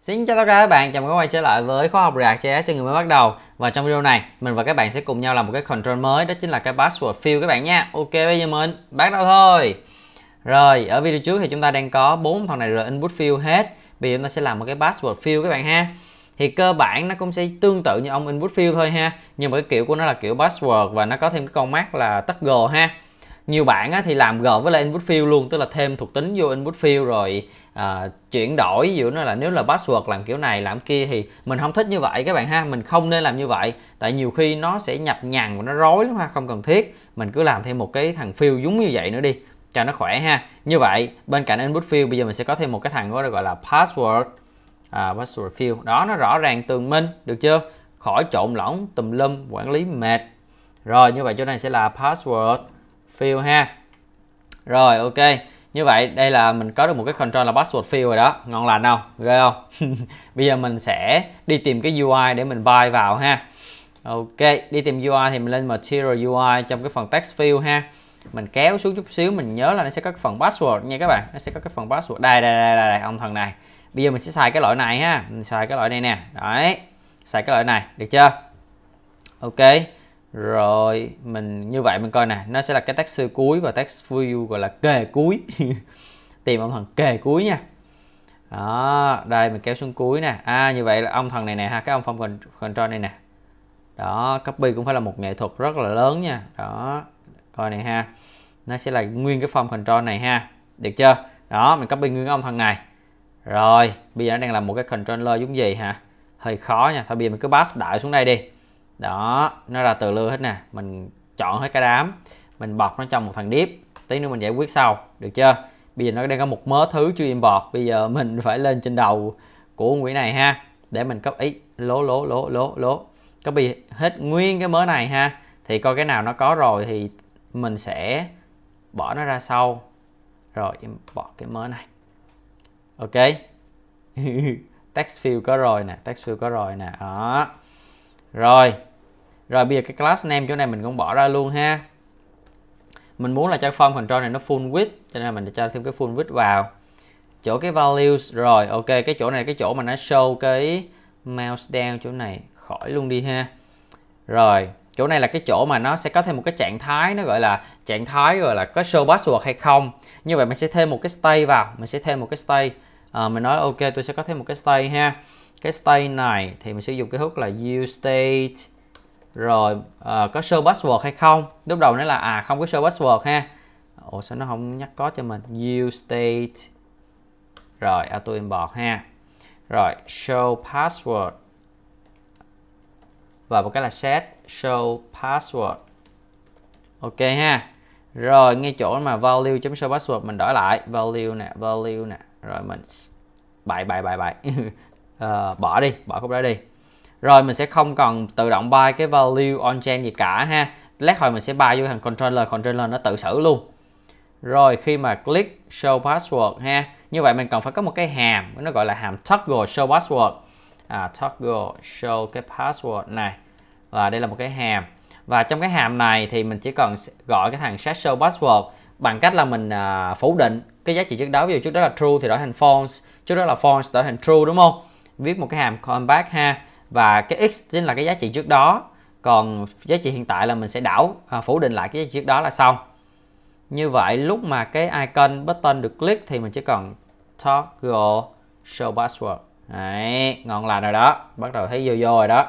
Xin chào tất cả các bạn, chào mừng các bạn quay trở lại với khóa học React JS cho người mới bắt đầu. Và trong video này, mình và các bạn sẽ cùng nhau làm một cái control mới Đó chính là cái password field các bạn nha. Ok, bây giờ mình bắt đầu thôi. Rồi, ở video trước thì chúng ta đang có bốn phần này rồi input field hết. Bây giờ chúng ta sẽ làm một cái password field các bạn ha. Thì cơ bản nó cũng sẽ tương tự như ông input field thôi ha. Nhưng mà cái kiểu của nó là kiểu password và nó có thêm cái con mắt là toggle ha nhiều bạn á, thì làm gộp với lại input field luôn tức là thêm thuộc tính vô input field rồi à, chuyển đổi giữa nó là nếu là password làm kiểu này làm kia thì mình không thích như vậy các bạn ha mình không nên làm như vậy. Tại nhiều khi nó sẽ nhập nhằn và nó rối lắm ha không cần thiết. Mình cứ làm thêm một cái thằng field giống như vậy nữa đi cho nó khỏe ha. Như vậy bên cạnh input field bây giờ mình sẽ có thêm một cái thằng gọi là password à, password field. Đó nó rõ ràng tường minh được chưa? Khỏi trộn lẫn tùm lum quản lý mệt. Rồi như vậy chỗ này sẽ là password field ha. Rồi ok. Như vậy đây là mình có được một cái control là password field rồi đó. Ngon lành không? Ghê không? Bây giờ mình sẽ đi tìm cái UI để mình vai vào ha. Ok đi tìm UI thì mình lên material UI trong cái phần text field ha. Mình kéo xuống chút xíu mình nhớ là nó sẽ có cái phần password nha các bạn. Nó sẽ có cái phần password. Đây đây đây, đây, đây ông thần này. Bây giờ mình sẽ xài cái loại này ha. Mình xài cái loại này nè. Đấy xài cái loại này. Được chưa? Ok rồi, mình, như vậy mình coi nè, nó sẽ là cái text cuối và text view gọi là kề cuối. Tìm ông thần kề cuối nha. Đó, đây mình kéo xuống cuối nè. À như vậy là ông thần này nè ha, cái ông phong control này nè. Đó, copy cũng phải là một nghệ thuật rất là lớn nha. Đó, coi này ha. Nó sẽ là nguyên cái form control này ha. Được chưa? Đó, mình copy nguyên ông thần này. Rồi, bây giờ nó đang làm một cái controller giống gì hả? Hơi khó nha. Thôi bây giờ mình cứ pass đại xuống đây đi đó, nó ra từ lưa hết nè. Mình chọn hết cái đám. Mình bọc nó trong một thằng điếp. Tí nữa mình giải quyết sau. Được chưa? Bây giờ nó đang có một mớ thứ chưa import bây giờ mình phải lên trên đầu của quỹ này ha. Để mình copy. Lố lố lố lố lố. Copy hết nguyên cái mớ này ha. Thì coi cái nào nó có rồi thì mình sẽ bỏ nó ra sau. Rồi bỏ cái mớ này. Ok. Text field có rồi nè. Text field có rồi nè. Đó. Rồi rồi bây giờ cái class name chỗ này mình cũng bỏ ra luôn ha. Mình muốn là cho form control này nó full width cho nên mình cho thêm cái full width vào. Chỗ cái values rồi ok cái chỗ này cái chỗ mà nó show cái mouse down chỗ này khỏi luôn đi ha. Rồi chỗ này là cái chỗ mà nó sẽ có thêm một cái trạng thái nó gọi là trạng thái gọi là có show password hay không. Như vậy mình sẽ thêm một cái stay vào mình sẽ thêm một cái stay. À, mình nói ok tôi sẽ có thêm một cái stay ha. Cái stay này thì mình sử dụng cái hook là use state rồi à, có show password hay không? Lúc đầu nó là à không có show password ha. Ủa sao nó không nhắc có cho mình? Use state. Rồi auto import ha. Rồi show password. Và một cái là set show password. Ok ha. Rồi ngay chỗ mà value chấm show password mình đổi lại. Value nè value nè. Rồi mình bài bài bài bài uh, bỏ đi bỏ khúc đó đi rồi mình sẽ không còn tự động buy cái value on chain gì cả ha. Lát hồi mình sẽ buy vô thằng controller controller nó tự xử luôn. Rồi khi mà click show password ha như vậy mình cần phải có một cái hàm nó gọi là hàm toggle show password. À, toggle show cái password này và đây là một cái hàm. Và trong cái hàm này thì mình chỉ cần gọi cái thằng set show password bằng cách là mình à, phủ định cái giá trị trước đó. Ví dụ trước đó là true thì đổi thành false trước đó là false đổi thành true đúng không? Viết một cái hàm callback ha và cái x chính là cái giá trị trước đó. Còn giá trị hiện tại là mình sẽ đảo à, phủ định lại cái giá trị trước đó là xong. Như vậy lúc mà cái icon button được click thì mình chỉ cần toggle show password. Đấy, ngon lành rồi đó. Bắt đầu thấy vô vô rồi đó.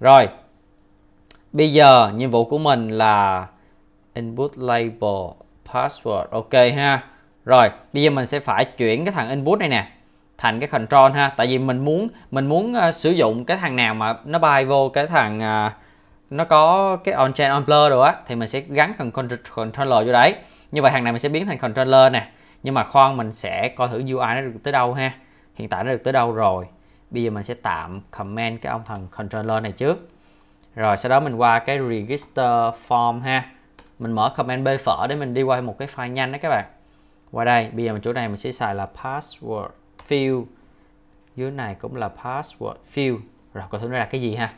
Rồi bây giờ nhiệm vụ của mình là input label password. Ok ha. Rồi bây giờ mình sẽ phải chuyển cái thằng input này nè thành cái control ha. Tại vì mình muốn mình muốn uh, sử dụng cái thằng nào mà nó bay vô cái thằng uh, nó có cái on chain on blur rồi á thì mình sẽ gắn thằng controller vô đấy. Như vậy thằng này mình sẽ biến thành controller nè. Nhưng mà khoan mình sẽ coi thử UI nó được tới đâu ha. Hiện tại nó được tới đâu rồi? Bây giờ mình sẽ tạm comment cái ông thằng controller này trước. Rồi sau đó mình qua cái register form ha. Mình mở comment b phở để mình đi qua một cái file nhanh đó các bạn. Qua đây bây giờ mình chỗ này mình sẽ xài là password field dưới này cũng là password field rồi có thử nó là cái gì ha.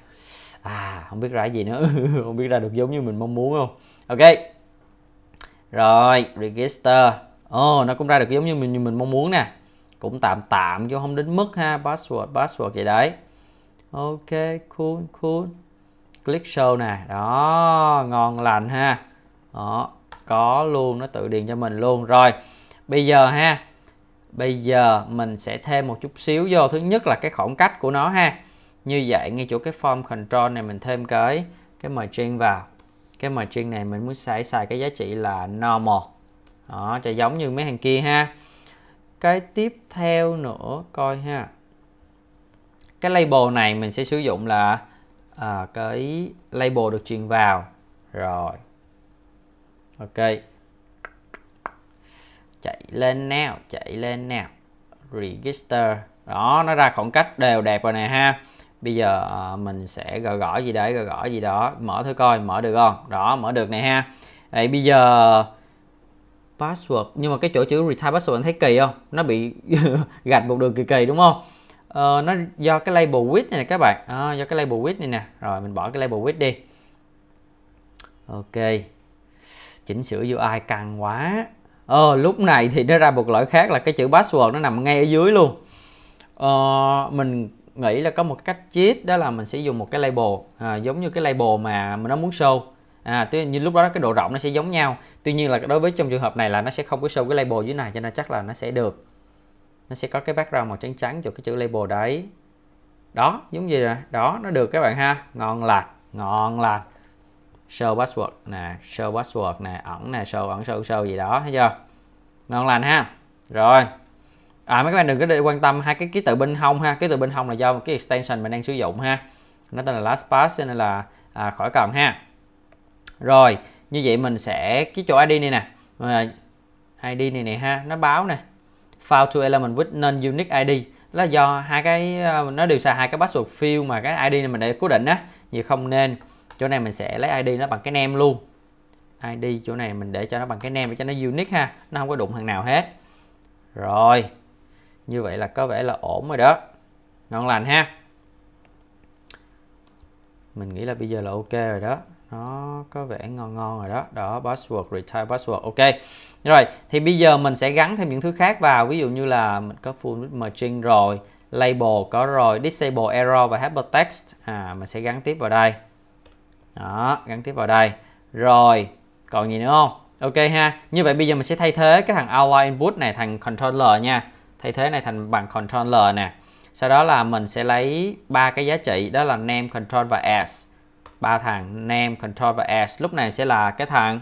À không biết ra cái gì nữa. Không biết ra được giống như mình mong muốn không. Ok. Rồi register. Ồ oh, nó cũng ra được giống như mình như mình mong muốn nè. Cũng tạm tạm chứ không đến mức ha. Password password vậy đấy. Ok cool cool. Click show nè. Đó ngon lành ha. Đó có luôn. Nó tự điền cho mình luôn. Rồi bây giờ ha bây giờ mình sẽ thêm một chút xíu vô. Thứ nhất là cái khoảng cách của nó ha. Như vậy ngay chỗ cái form control này mình thêm cái cái margin vào. Cái margin này mình muốn xài xài cái giá trị là normal. Đó cho giống như mấy hàng kia ha. Cái tiếp theo nữa coi ha. Cái label này mình sẽ sử dụng là à, cái label được truyền vào. Rồi. Ok chạy lên nào chạy lên nào register. Đó nó ra khoảng cách đều đẹp rồi nè ha. Bây giờ ờ, mình sẽ gõ gõ gì đấy gõ gõ gì đó. Mở thử coi mở được không? Đó mở được này ha. Vậy bây giờ password. Nhưng mà cái chỗ chữ retire password anh thấy kỳ không? Nó bị gạch một đường kỳ kỳ đúng không? Ờ, nó do cái label width này nè các bạn. À, do cái label width này nè. Rồi mình bỏ cái label width đi. Ok. Chỉnh sửa UI căng quá ờ, lúc này thì nó ra một lỗi khác là cái chữ password nó nằm ngay ở dưới luôn. Ờ, mình nghĩ là có một cách cheat đó là mình sẽ dùng một cái label à, giống như cái label mà mình nó muốn show. À tuy nhiên lúc đó cái độ rộng nó sẽ giống nhau tuy nhiên là đối với trong trường hợp này là nó sẽ không có show cái label dưới này cho nên chắc là nó sẽ được. Nó sẽ có cái background màu trắng trắng cho cái chữ label đấy. Đó giống như rồi đó nó được các bạn ha. Ngon lành ngon lành show password nè show password nè ẩn nè show ẩn show show gì đó thấy chưa? Ngon lành ha? Rồi. À mấy các bạn đừng có để quan tâm hai cái ký tự bên hông ha. Ký tự bên hông là do cái extension mình đang sử dụng ha. Nó tên là LastPass cho nên là à, khỏi cần ha. Rồi như vậy mình sẽ cái chỗ ID này nè. ID này nè ha nó báo nè. File to element with non unique ID là do hai cái à, nó đều xài hai cái password field mà cái ID này mình để cố định á. Vì không nên chỗ này mình sẽ lấy ID nó bằng cái nem luôn. ID chỗ này mình để cho nó bằng cái nem để cho nó unique ha. Nó không có đụng thằng nào hết. Rồi. Như vậy là có vẻ là ổn rồi đó. Ngon lành ha. Mình nghĩ là bây giờ là ok rồi đó. Nó có vẻ ngon ngon rồi đó. Đó, password, retire password. Ok. Rồi, thì bây giờ mình sẽ gắn thêm những thứ khác vào. Ví dụ như là mình có full merging rồi, label có rồi, disable error và hypertext à mình sẽ gắn tiếp vào đây đó, gắn tiếp vào đây. Rồi, còn gì nữa không? Ok ha, như vậy bây giờ mình sẽ thay thế cái thằng outline input này thành controller nha. Thay thế này thành bằng controller nè. Sau đó là mình sẽ lấy ba cái giá trị, đó là name, control và as. Ba thằng name, control và as. Lúc này sẽ là cái thằng,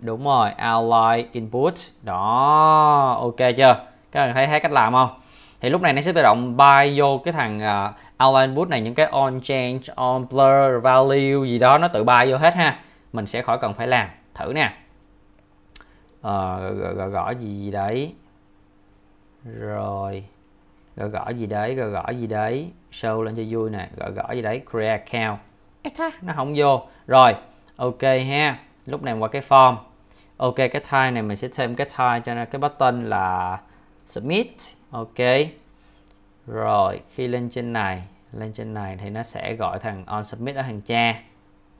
đúng rồi, outline input. Đó, ok chưa? Các bạn thấy thấy cách làm không? Thì lúc này nó sẽ tự động buy vô cái thằng à, uh, outline boost này những cái on change on blur value gì đó nó tự buy vô hết ha. Mình sẽ khỏi cần phải làm. Thử nè. Uh, gõ, gõ, gì, gì đấy. Rồi. Gõ gõ gì đấy gõ gõ gì đấy. Show lên cho vui nè. Gõ gõ gì đấy create account. Nó không vô. Rồi ok ha. Lúc này qua cái form. Ok cái tag này mình sẽ thêm cái tag cho nên cái button là submit ok. Rồi khi lên trên này lên trên này thì nó sẽ gọi thằng on submit ở thằng cha.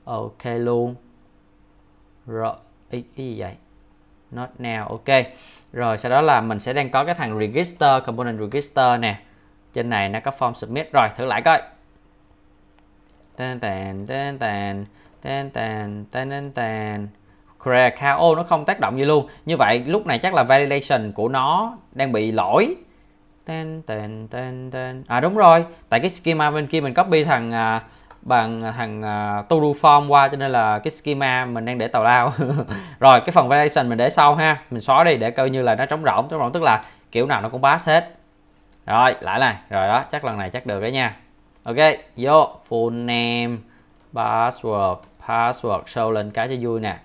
Ok luôn. Rồi Ý, cái gì vậy? Not now ok. Rồi sau đó là mình sẽ đang có cái thằng register component register nè. Trên này nó có form submit. Rồi thử lại coi. Tên tàn tên tàn tên tàn tên tàn create account ô nó không tác động gì luôn. Như vậy lúc này chắc là validation của nó đang bị lỗi tên tên tên tên à đúng rồi. Tại cái schema bên kia mình copy thằng à, bằng thằng uh, to do form qua cho nên là cái schema mình đang để tào lao. Rồi cái phần validation mình để sau ha. Mình xóa đi để coi như là nó trống rỗng trống rỗng tức là kiểu nào nó cũng pass hết. Rồi lại này. Rồi đó chắc lần này chắc được đấy nha. Ok vô. Full name password password show lên cái cho vui nè.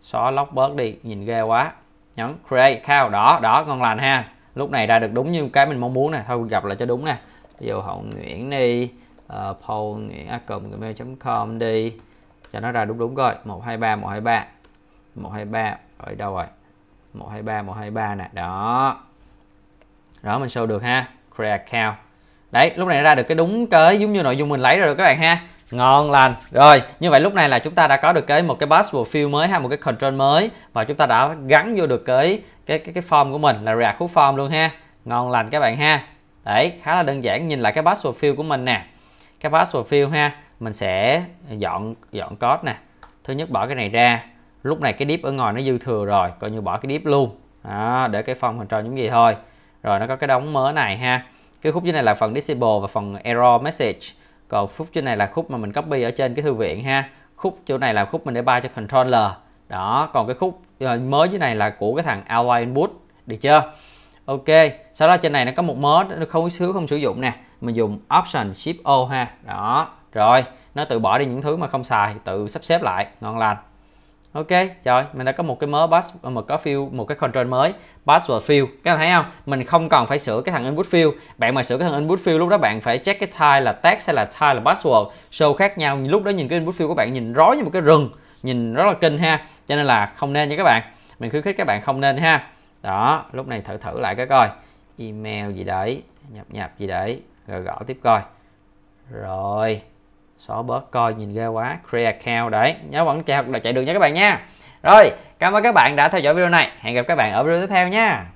Xóa lóc bớt đi nhìn ghê quá. Nhấn create account. Đó đó ngon lành ha lúc này ra được đúng như cái mình mong muốn nè thôi gặp lại cho đúng nè. Vô hậu nguyễn đi uh, paul nguyễn a gmail com đi. Cho nó ra đúng đúng coi 123 123 123 ở đâu rồi? 123 123 nè đó. Đó mình show được ha create account. Đấy lúc này ra được cái đúng cái giống như nội dung mình lấy rồi các bạn ha ngon lành. Rồi như vậy lúc này là chúng ta đã có được cái một cái password field mới hay một cái control mới và chúng ta đã gắn vô được cái cái cái, cái form của mình là React Hook Form luôn ha. Ngon lành các bạn ha. Đấy khá là đơn giản nhìn lại cái password field của mình nè. Cái password field ha mình sẽ dọn dọn code nè. Thứ nhất bỏ cái này ra. Lúc này cái div ở ngoài nó dư thừa rồi coi như bỏ cái div luôn. Đó, để cái form control những gì thôi. Rồi nó có cái đóng mớ này ha. Cái khúc dưới này là phần disable và phần error message còn khúc trên này là khúc mà mình copy ở trên cái thư viện ha. Khúc chỗ này là khúc mình để bay cho controller đó, còn cái khúc ờ, mới dưới này là của cái thằng outline input, được chưa? Ok, sau đó trên này nó có một mớ, nó không xứ không sử dụng nè. Mình dùng option shift o ha. Đó, rồi, nó tự bỏ đi những thứ mà không xài, tự sắp xếp lại, ngon lành ok rồi mình đã có một cái mớ pass ờ, một có field một cái control mới password field các bạn thấy không? Mình không cần phải sửa cái thằng input field bạn mà sửa cái thằng input field lúc đó bạn phải check cái type là text hay là type là password. Show khác nhau, lúc đó nhìn cái input field của bạn nhìn rối như một cái rừng, nhìn rất là kinh ha. Cho nên là không nên nha các bạn. Mình khuyến khích các bạn không nên ha. Đó, lúc này thử thử lại cái coi. Email gì đấy, nhập nhập gì đấy, rồi gõ tiếp coi. Rồi xóa bớt coi nhìn ghê quá. Create account đấy. Nhớ vẫn chạy, chạy được nha các bạn nha. Rồi cảm ơn các bạn đã theo dõi video này. Hẹn gặp các bạn ở video tiếp theo nha.